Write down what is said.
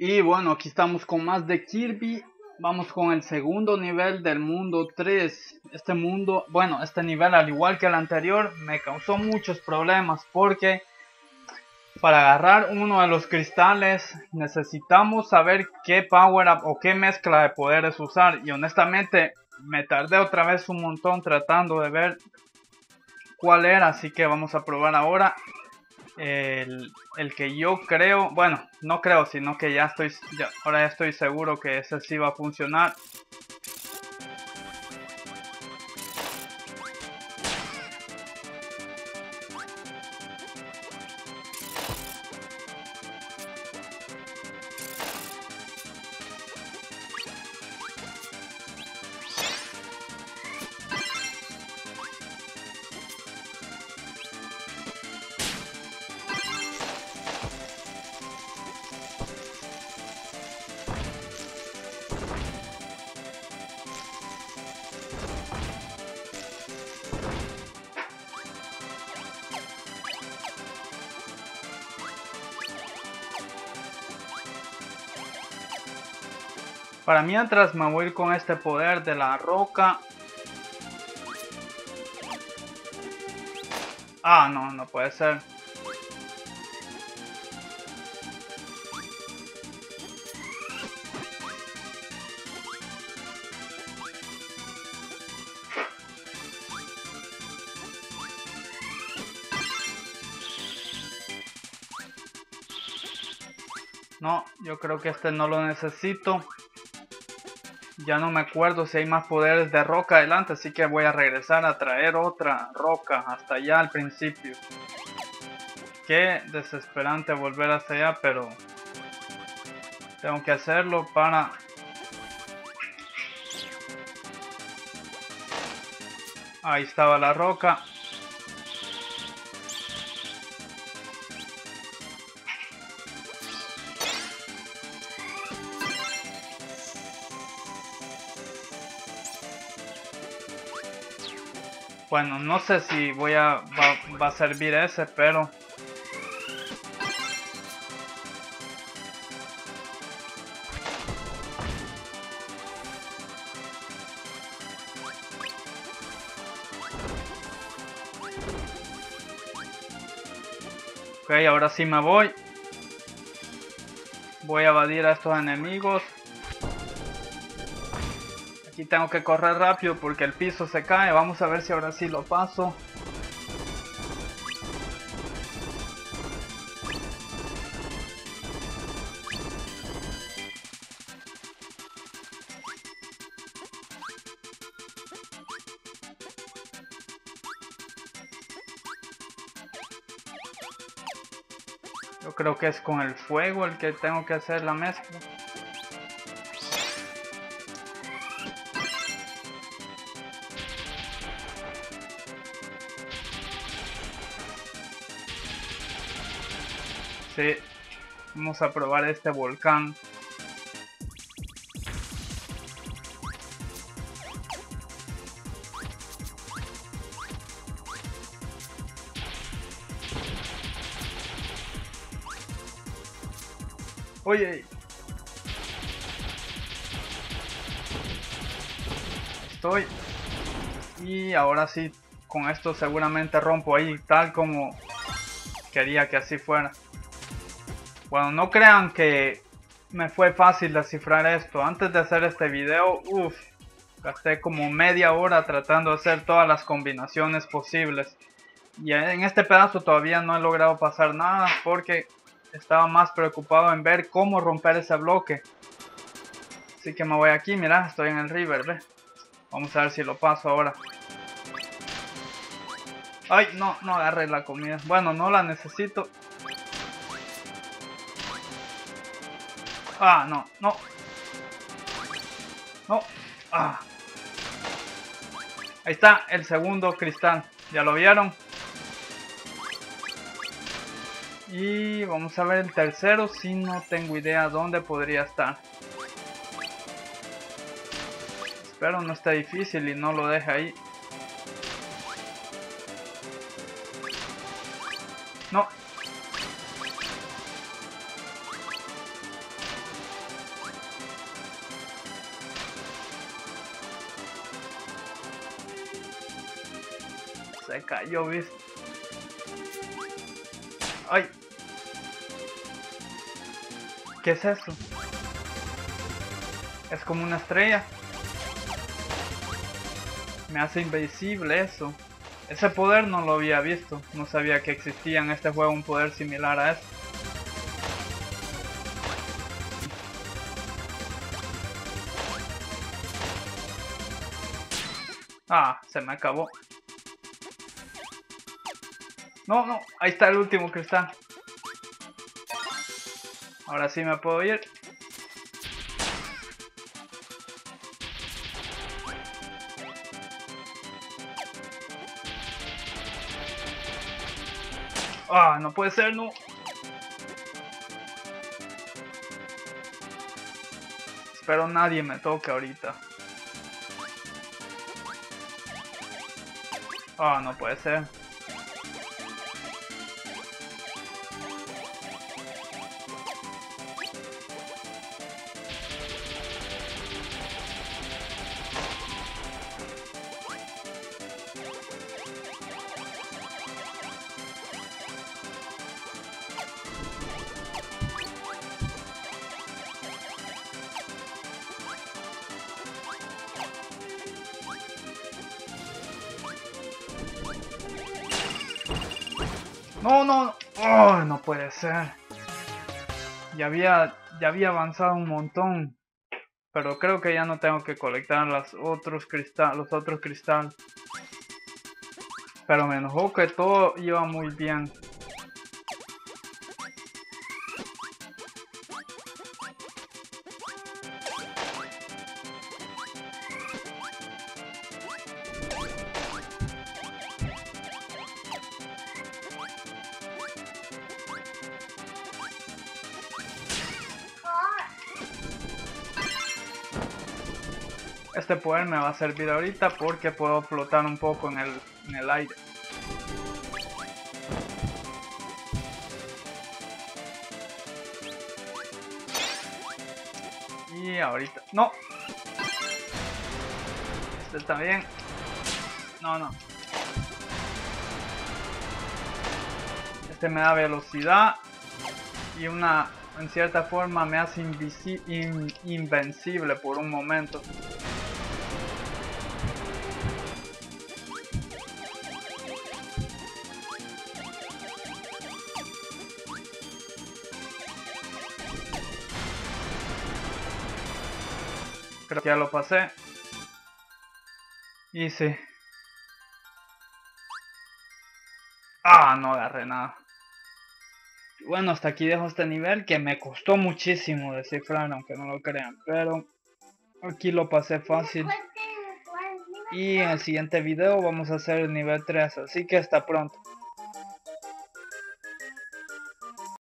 Y bueno, aquí estamos con más de Kirby. Vamos con el segundo nivel del mundo 3. Este mundo, bueno, este nivel al igual que el anterior me causó muchos problemas porque para agarrar uno de los cristales necesitamos saber qué power up o qué mezcla de poderes usar. Y honestamente me tardé otra vez un montón tratando de ver cuál era. Así que vamos a probar ahora el, que yo creo, bueno, no creo, sino que ya estoy, ya, ahora ya estoy seguro que ese sí va a funcionar. Para mientras me voy con este poder de la roca. Ah, no, no puede ser. No, yo creo que este no lo necesito. Ya no me acuerdo si hay más poderes de roca adelante, así que voy a regresar a traer otra roca hasta allá al principio. Qué desesperante volver hasta allá, pero tengo que hacerlo para... Ahí estaba la roca. Bueno, no sé si voy a va, a servir ese, pero Ok, ahora sí me voy. Voy a evadir a estos enemigos. Aquí tengo que correr rápido porque el piso se cae. Vamos a ver si ahora sí lo paso. Yo creo que es con el fuego el que tengo que hacer la mezcla. Vamos a probar este volcán. Oye. Estoy. Y ahora sí, con esto seguramente rompo ahí, tal como quería que así fuera. Bueno, no crean que me fue fácil descifrar esto. Antes de hacer este video, uff, gasté como media hora tratando de hacer todas las combinaciones posibles. Y en este pedazo todavía no he logrado pasar nada porque estaba más preocupado en ver cómo romper ese bloque. Así que me voy aquí, mira, estoy en el river, ve. Vamos a ver si lo paso ahora. Ay, no, no agarré la comida. Bueno, no la necesito. Ah, no, no. No. Ah. Ahí está el segundo cristal. ¿Ya lo vieron? Y vamos a ver el tercero si no tengo idea dónde podría estar. Espero no esté difícil y no lo deje ahí. Cayó, ¿viste? ¡Ay! ¿Qué es eso? Es como una estrella. Me hace invisible eso. Ese poder no lo había visto. No sabía que existía en este juego un poder similar a eso. Ah, se me acabó. No, no, ahí está el último cristal. Ahora sí me puedo ir. Ah, no puede ser, no. Espero nadie me toque ahorita. Ah, no puede ser. No, no, no puede ser. Ya había, ya había avanzado un montón. Pero creo que ya no tengo que colectar los otros cristal, los otros cristales. Pero me enojó que todo iba muy bien. Este poder me va a servir ahorita porque puedo flotar un poco en el, en el aire. Y ahorita... ¡No! Este bien. No, no. Este me da velocidad y una, en cierta forma, me hace invencible por un momento. Ya lo pasé. Y sí. Ah, no agarré nada. Bueno, hasta aquí dejo este nivel que me costó muchísimo descifrar, aunque no lo crean. Pero aquí lo pasé fácil. Y en el siguiente video vamos a hacer el nivel 3. Así que hasta pronto.